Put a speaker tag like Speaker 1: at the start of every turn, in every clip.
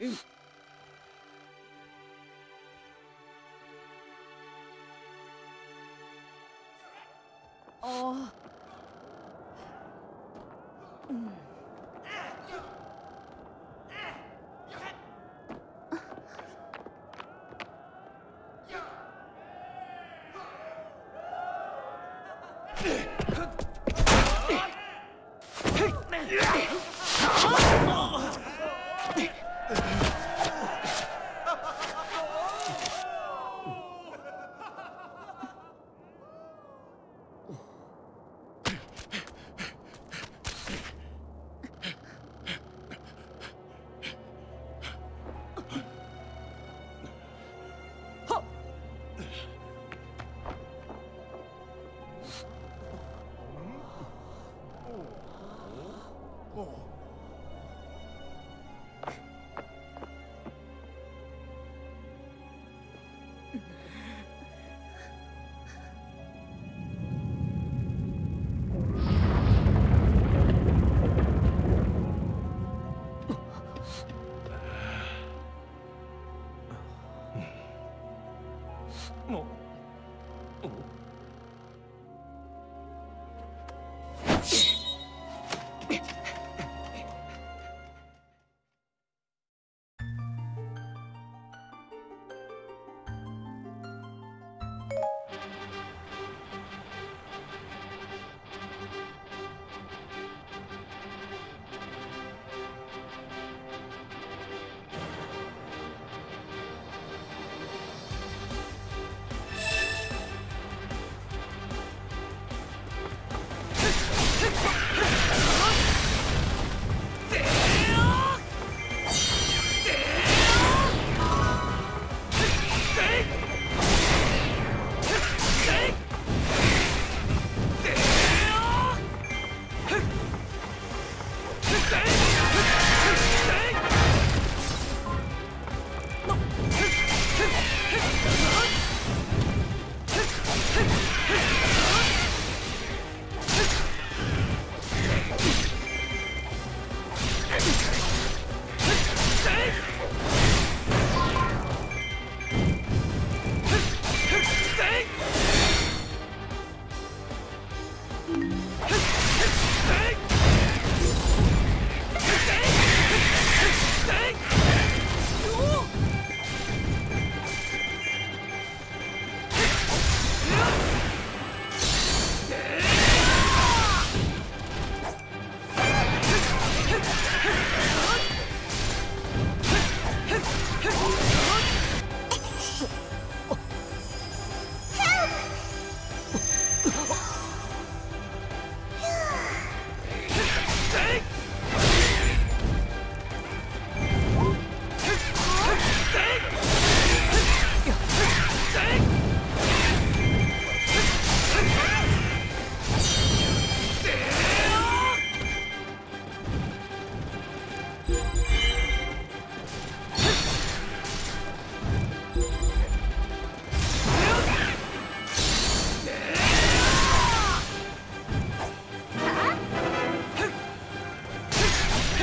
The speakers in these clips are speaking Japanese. Speaker 1: うん。ああ。うん。Yeah. の。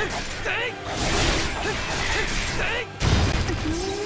Speaker 1: Thank you.